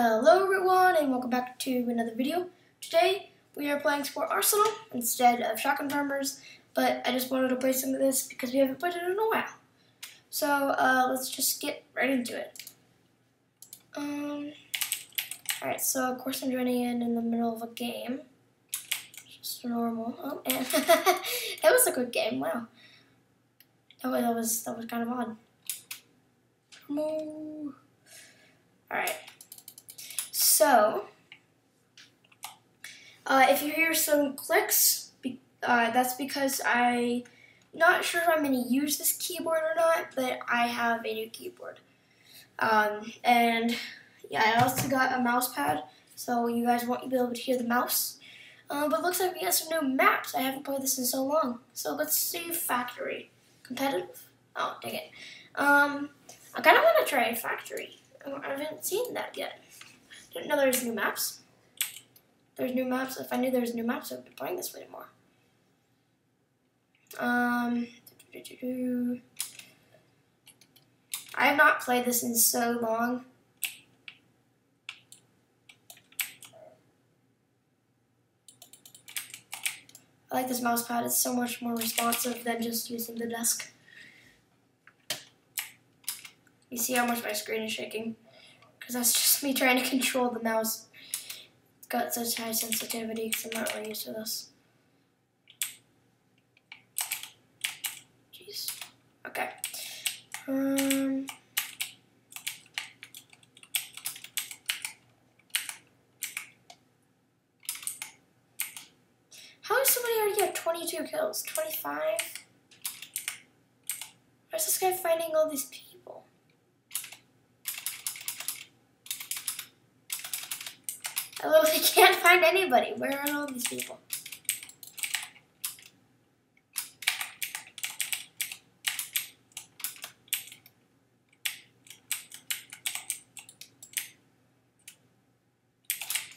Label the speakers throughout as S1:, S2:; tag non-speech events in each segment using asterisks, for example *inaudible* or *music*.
S1: Hello everyone and welcome back to another video. Today we are playing Sport Arsenal instead of Shotgun Farmers, but I just wanted to play some of this because we haven't played it in a while. So uh, let's just get right into it. Um, Alright, so of course I'm joining in in the middle of a game. Just normal. Oh, and *laughs* that was a good game, wow. That was, that was, that was kind of odd. Alright. So, uh, if you hear some clicks, uh, that's because I'm not sure if I'm going to use this keyboard or not, but I have a new keyboard. Um, and yeah, I also got a mouse pad, so you guys won't be able to hear the mouse. Uh, but looks like we got some new maps. I haven't played this in so long. So let's see Factory. Competitive? Oh, dang it. Um, I kind of want to try Factory. I haven't seen that yet. Didn't know there's new maps. There's new maps. If I knew there was new maps, I would be playing this way more. Um, doo -doo -doo I have not played this in so long. I like this mouse pad. It's so much more responsive than just using the desk. You see how much my screen is shaking? Because that's just me trying to control the mouse. It's got such high sensitivity because I'm not really used to this. Jeez. Okay. Um... How is somebody already have 22 kills? 25? Where's this guy finding all these people? *laughs* I literally can't find anybody. Where are all these people?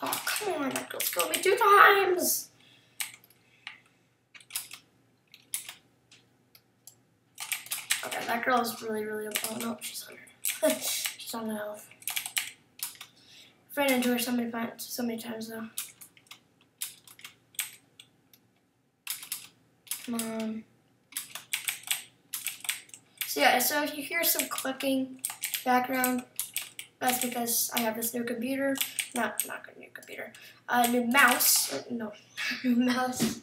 S1: Oh, come on. That girl's killed me two times. Okay, that girl is really, really. Oh no, she's under. *laughs* she's on the health. Ran into her so many times, so many times though. Come on. So yeah, so if you hear some clicking background, that's because I have this new computer. Not not a new computer. A uh, new mouse. No, *laughs* new mouse.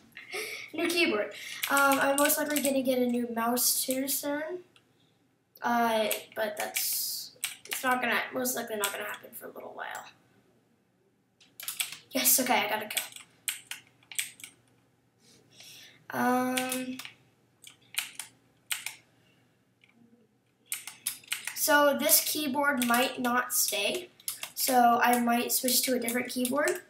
S1: new keyboard. Um, I'm most likely gonna get a new mouse too soon. Uh, but that's it's not gonna most likely not gonna happen for a little. Yes, okay, I gotta go. Um. So this keyboard might not stay, so I might switch to a different keyboard.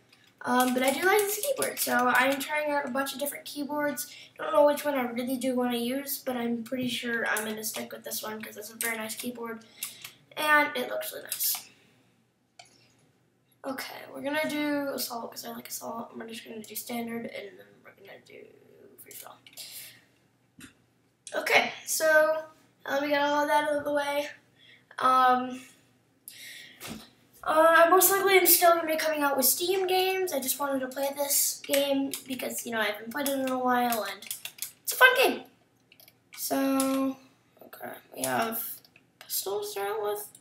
S1: Um, but I do like this keyboard, so I'm trying out a bunch of different keyboards. Don't know which one I really do want to use, but I'm pretty sure I'm going to stick with this one because it's a very nice keyboard, and it looks really nice. Okay, we're to do assault because I like assault. We're just to do standard, and then we're to do freestyle. Okay, so let me get all of that out of the way. Um, uh, I most likely am still to be coming out with Steam games. I just wanted to play this game because, you know, I haven't played it in a while and it's a fun game. So, okay, we have pistols to start with.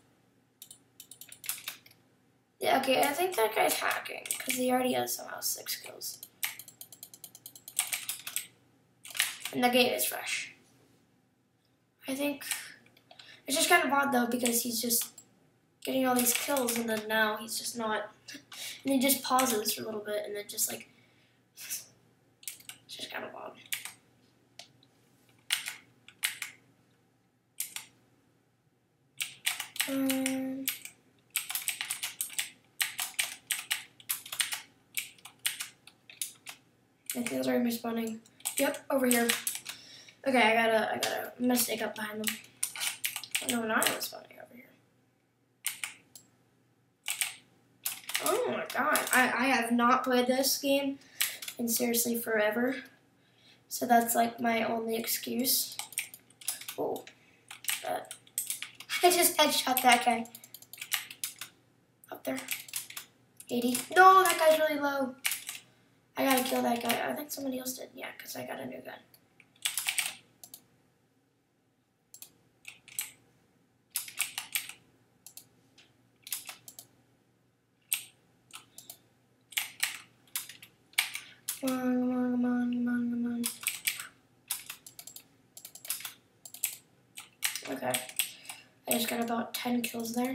S1: Yeah, okay, I think that guy's hacking because he already has somehow six kills. And the game is fresh. I think it's just kind of odd though because he's just getting all these kills and then now he's just not. *laughs* And he just pauses for a little bit and then just like. It's just kind of odd. Um, I respawning. Yep, over here. Okay, I gotta, I gotta, I'm gonna stake up behind them. Oh, no, not respawning over here. Oh my god, I, I have not played this game in seriously forever. So that's like my only excuse. Oh, but I just headshot that guy. Up there. 80. No, that guy's really low. I gotta kill that guy. I think somebody else did. Yeah, because I got a new gun. Come on, come on, come on, come on, come on. Okay. I just got about 10 kills there.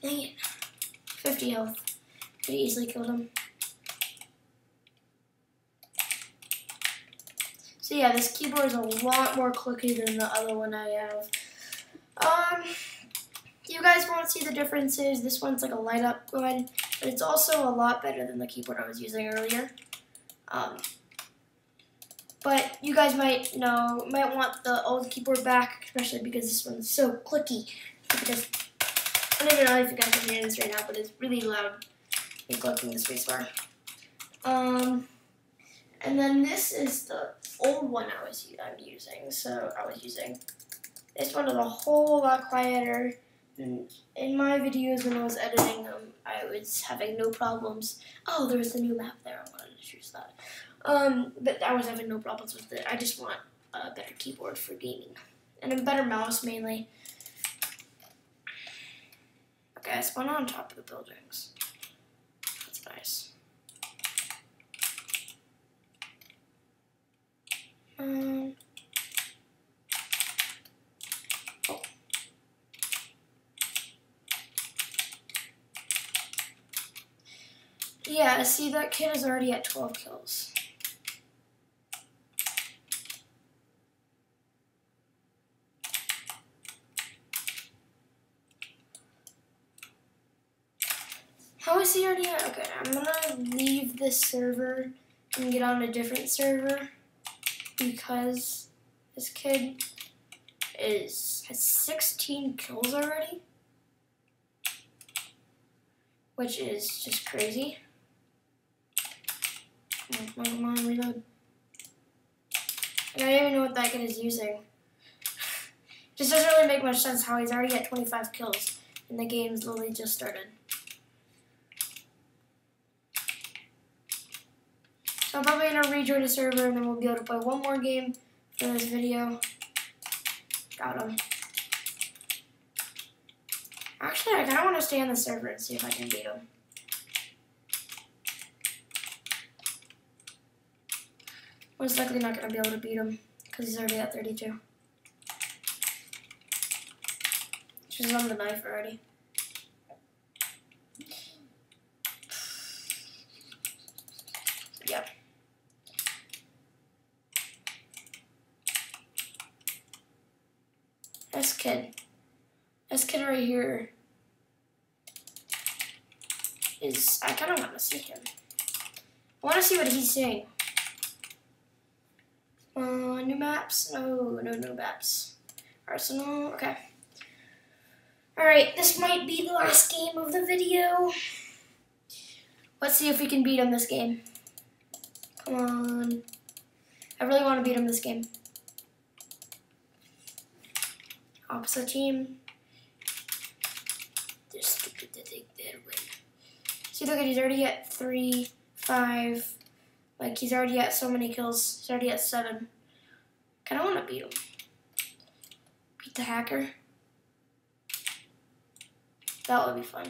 S1: Dang it. 50 health. Could easily kill him. So yeah, this keyboard is a lot more clicky than the other one I have. Um, you guys won't see the differences. This one's like a light up one, but it's also a lot better than the keyboard I was using earlier. Um, but you guys might know, might want the old keyboard back, especially because this one's so clicky. I don't even know if you guys can hear this right now, but it's really loud in clicking the spacebar. Um, and then this is the old one I was I'm using. So I was using this one is a whole lot quieter. In my videos when I was editing them, I was having no problems. Oh, there's the new map there. I wanted to choose that. Um, but I was having no problems with it. I just want a better keyboard for gaming. And a better mouse, mainly. Okay, I spawned on top of the buildings. That's nice. Um... Oh. Yeah, see, that kid is already at 12 kills. How is he already? Okay, I'm gonna leave this server and get on a different server because this kid is has 16 kills already, which is just crazy. Reload. I don't even know what that kid is using. *laughs* just doesn't really make much sense how he's already at 25 kills and the game's literally just started. I'm probably gonna rejoin the server and then we'll be able to play one more game for this video. Got him. Actually, I kinda wanna stay on the server and see if I can beat him. Most likely not going to be able to beat him because he's already at 32. She's on the knife already. Yep. This kid. This kid right here is, I kind of want to see him. I want to see what he's saying. Uh, new maps? No, no, no maps. Arsenal, okay. Alright, this might be the last game of the video. Let's see if we can beat him this game. Come on. I really want to beat him this game. Opposite team. They're stupid to think they'd win. See, look at he's already at three, five, like, he's already at so many kills. He's already at seven. Kinda wanna beat him. Beat the hacker. That would be fun.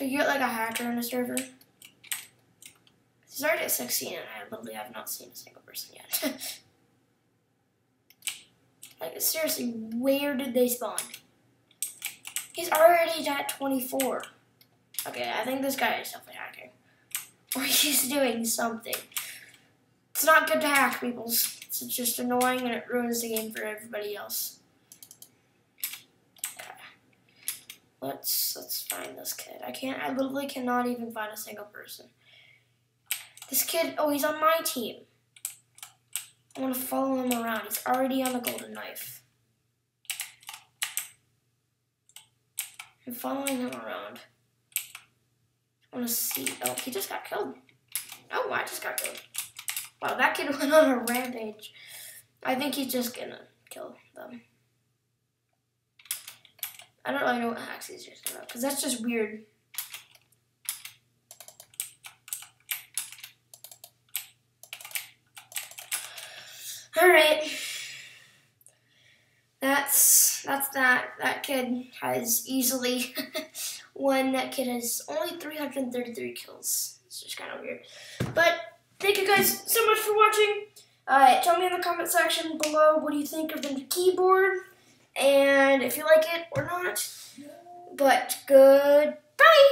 S1: Like, you get like a hacker on a server. He's already at 16 and I literally have not seen a single person yet. *laughs* like, seriously, where did they spawn? He's already at 24. Okay, I think this guy is definitely hacking or *laughs* he's doing something. It's not good to hack people. It's just annoying and it ruins the game for everybody else. Let's let's find this kid. I can't I literally cannot even find a single person. This kid oh he's on my team. I want to follow him around. He's already on the golden knife. I'm following him around. I want to see. Oh, he just got killed. Oh, I just got killed. Wow, that kid *laughs* went on a rampage. I think he's just gonna kill them. I don't really know what hacks he's just about because that's just weird. All right. That's that's that. That kid has easily *laughs* won. That kid has only 333 kills. It's just kind of weird. But thank you guys so much for watching. Uh, tell me in the comment section below what do you think of the keyboard and if you like it or not. But goodbye.